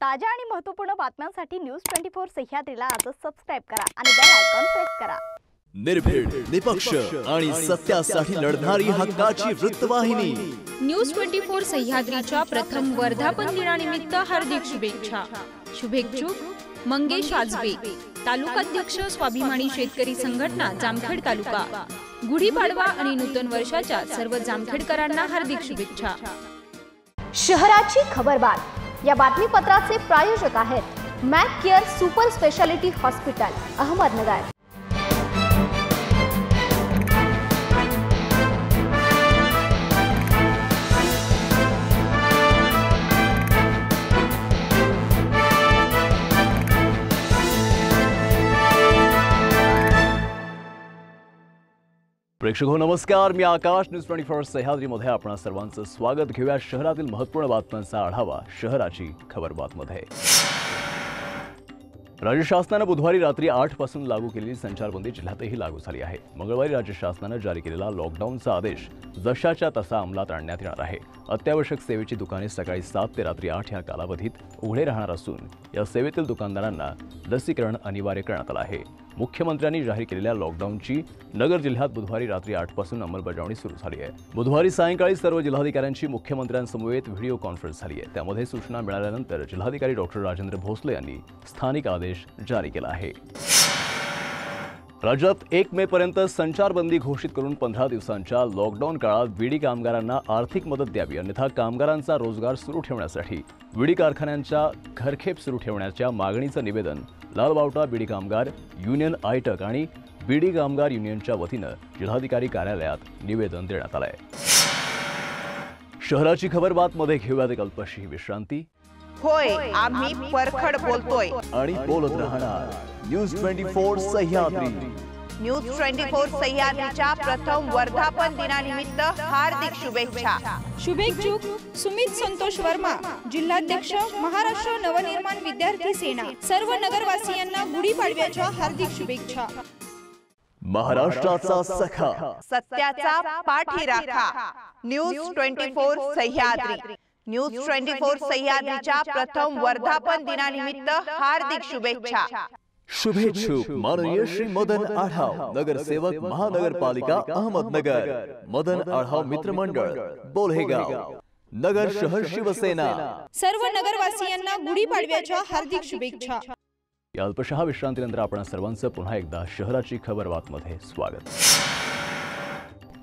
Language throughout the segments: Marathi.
ताज्या आणि महत्त्वपूर्ण बातम्यांसाठी न्यूज ट्वेंटी फोर सह्याद्रीला आजच सबस्क्राईब करा आणि बेल आयकॉन प्रेस करा. निर्भीड निपक्ष आणि सत्यासाठी लढणारी हक्काची वृत्तवाहिनी. न्यूज ट्वेंटी फोर सह्याद्रीच्या प्रथम वर्धापन दिनानिमित्त हार्दिक शुभेच्छा. शुभेच्छुक मंगेश आजबे तालुकाध्यक्ष स्वाभिमानी शेतकरी संघटना जामखेड तालुका. गुढीपाडवा आणि नूतन वर्षाच्या सर्व जामखेडकरांना हार्दिक शुभेच्छा. शहराची खबरबात या बातमीपत्राचे प्रायोजक आहेत Mac Care super speciality hospital Ahmednagar. प्रेक्षक हो नमस्कार. मी आकाश. न्यूज ट्वेंटी फोर सह्याद्रीमध्ये आपण सर्वांचं स्वागत. घेऊया शहरातील महत्त्वपूर्ण बातम्यांचा आढावा शहराची खबर बातमध्ये. राज्य शासनानं बुधवारी रात्री आठपासून लागू केलेली संचारबंदी जिल्ह्यातही लागू झाली आहे. मंगळवारी राज्य शासनानं जारी केलेला लॉकडाऊनचा आदेश जशाच्या तसा अंमलात आणण्यात येणार आहे. अत्यावश्यक सेवेची दुकाने सकाळी सात ते रात्री आठ या कालावधीत उघडे राहणार असून या सेवेतील दुकानदारांना लसीकरण अनिवार्य करण्यात आलं आहे. मुख्यमंत्र्यांनी जाहीर केलेल्या लॉकडाऊनची नगर जिल्ह्यात बुधवारी रात्री आठपासून अंमलबजावणी सुरू झाली आहे. बुधवारी सायंकाळी सर्व जिल्हाधिकाऱ्यांची मुख्यमंत्र्यांसमवेत व्हिडिओ कॉन्फरन्स झाली आहे. त्यामध्ये सूचना मिळाल्यानंतर जिल्हाधिकारी डॉक्टर राजेंद्र भोसले यांनी स्थानिक आदेश जारी केला आहे. राज्यात एक मे पर्यंत संचारबंदी घोषित करून पंधरा दिवसांच्या लॉकडाऊन काळात विडी कामगारांना आर्थिक मदत द्यावी अन्यथा कामगारांचा रोजगार सुरू ठेवण्यासाठी. विडी कारखान्यांच्या घरखेप सुरू ठेवण्याच्या मागणीचं निवेदन लालबावटा बिडी कामगार युनियन आयटक आणि बिडी कामगार युनियनच्या वतीनं जिल्हाधिकारी कार्यालयात निवेदन देण्यात आलंय. शहराची खबर बातमध्ये घेऊयात एक अल्पशी विश्रांती. होय आम्ही परखड बोलतोय. आणि बोलत राहणार news twenty four Sahyadri. News twenty four सह्याद्रीच्या प्रथम वर्धापन दिनानिमित्त हार्दिक शुभेच्छा. शुभेच्छुक सुमित संतोष वर्मा जिल्हाध्यक्ष महाराष्ट्र नवनिर्माण विद्यार्थी सेना. सर्व नगरवासियांना गुढीपाडव्याच्या हार्दिक शुभेच्छा. महाराष्ट्राचा सखा. सत्याचा पाठी राखा news twenty four Sahyadri. News twenty four सह्याद्रीच्या प्रथम वर्धापन दिनानिमित्त हार्दिक शुभेच्छा. शुभेच्छुक माननीय श्री मदन आढाव नगरसेवक महानगरपालिका अहमदनगर मदन आढाव मित्रमंडळ बोल्हेगाव नगर शहर शिवसेना. सर्व नगरवासियांना गुढीपाडव्याच्या हार्दिक शुभेच्छा. या अल्पशहा विश्रांतीनंतर आपण सर्वांचं पुन्हा एकदा शहराची खबर बातमध्ये स्वागत.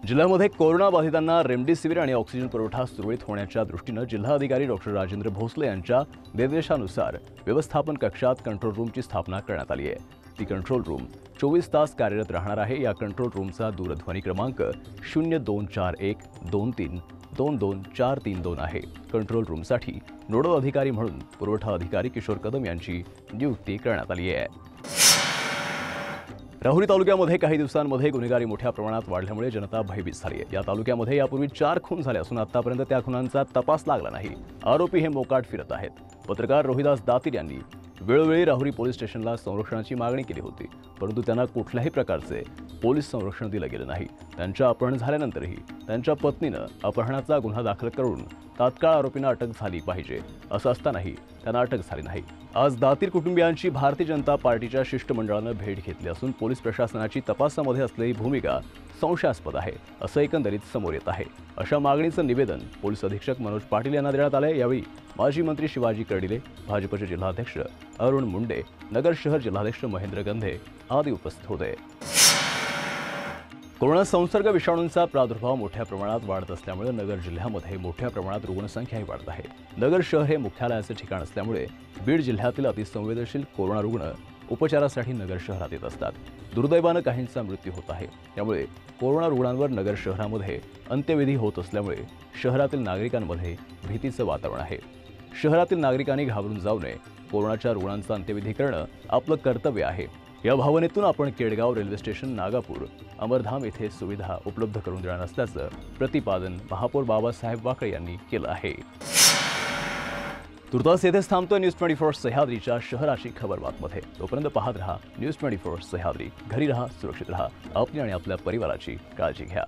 जिल्ह्यामध्ये कोरोना बाधितांना रेमडेसिवीर आणि ऑक्सिजन पुरवठा सुरळीत होण्याच्या दृष्टीनं जिल्हाधिकारी डॉक्टर राजेंद्र भोसले यांच्या निर्देशानुसार व्यवस्थापन कक्षात कंट्रोल रूमची स्थापना करण्यात आली आहे. ती कंट्रोल रूम चोवीस तास कार्यरत राहणार आहे. या कंट्रोल रूमचा दूरध्वनी क्रमांक शून्य दोन चार एक दोन तीन दोन दोन चार तीन दोन आहे. कंट्रोल रूमसाठी नोडल अधिकारी म्हणून पुरवठा अधिकारी किशोर कदम यांची नियुक्ती करण्यात आली आहे. राहुरी तालुक्यामध्ये काही दिवसांमध्ये गुन्हेगारी मोठ्या प्रमाणात वाढल्यामुळे जनता भयभीत झाली आहे. या तालुक्यामध्ये यापूर्वी चार खून झाले असून आतापर्यंत त्या खुनांचा तपास लागला नाही. आरोपी हे मोकाट फिरत आहेत. पत्रकार रोहिदास दातीर यांनी वेळोवेळी राहुरी पोलीस स्टेशनला संरक्षणाची मागणी केली होती परंतु त्यांना कुठल्याही प्रकारचे पोलीस संरक्षण दिलं गेलं नाही. त्यांच्या अपहरण झाल्यानंतरही त्यांच्या पत्नीनं अपहरणाचा गुन्हा दाखल करून तात्काळ आरोपींना अटक झाली पाहिजे असं असतानाही त्यांना अटक झाली नाही. आज दातीर कुटुंबियांची भारतीय जनता पार्टीच्या शिष्टमंडळानं भेट घेतली असून पोलीस प्रशासनाची तपासामध्ये असलेली भूमिका संशयास्पद आहे असं एकंदरीत समोर येत आहे. अशा मागणीचं निवेदन पोलीस अधीक्षक मनोज पाटील यांना देण्यात आलं यावेळी माजी मंत्री शिवाजी कर्डिले भाजपचे जिल्हाध्यक्ष अरुण मुंडे नगर शहर जिल्हाध्यक्ष महेंद्र गंधे आदी उपस्थित होते. कोरोना संसर्ग विषाणूंचा प्रादुर्भाव मोठ्या प्रमाणात वाढत असल्यामुळे नगर जिल्ह्यामध्ये मोठ्या प्रमाणात रुग्णसंख्याही वाढत आहे. नगर शहर हे मुख्यालयाचे ठिकाण असल्यामुळे बीड जिल्ह्यातील अतिसंवेदनशील कोरोना रुग्ण उपचारासाठी नगर शहरात येत असतात. दुर्दैवानं काहींचा मृत्यू होत आहे. त्यामुळे कोरोना रुग्णांवर नगर शहरामध्ये अंत्यविधी होत असल्यामुळे शहरातील नागरिकांमध्ये भीतीचं वातावरण आहे. शहरातील नागरिकांनी घाबरून जाऊ नये. कोरोनाच्या रुग्णांचा अंत्यविधी करणं आपलं कर्तव्य आहे. या भावनेतून आपण केडगाव रेल्वे स्टेशन नागापूर अमरधाम येथे सुविधा उपलब्ध करून देणार असल्याचं प्रतिपादन महापौर बाबासाहेब वाकळे यांनी केलं आहे. तुर्तास येथेच थांबतो न्यूज ट्वेंटी फोर सह्याद्रीच्या शहराची खबर बातमध्ये. तोपर्यंत पाहत रहा न्यूज ट्वेंटी फोर सह्याद्री. घरी रहा सुरक्षित रहा. आपली आणि आपल्या परिवाराची काळजी घ्या.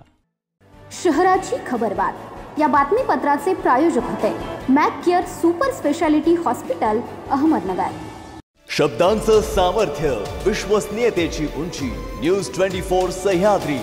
शहराची खबरबात या बातमीपत्राचे प्रायोजक होते Mac Care super speciality hospital Ahmednagar. शब्दांचं सामर्थ्य विश्वसनीयतेची उंची न्यूज ट्वेंटी फोर सह्याद्री.